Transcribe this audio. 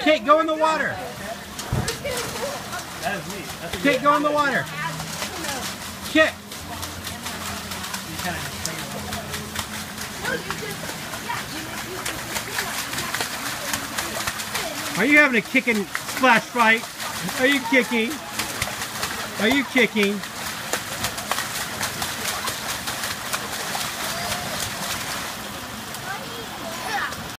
Kate, go in the water. That is me. Kate, go in the water. Kit. Are you having a kicking splash fight? Are you kicking? Are you kicking?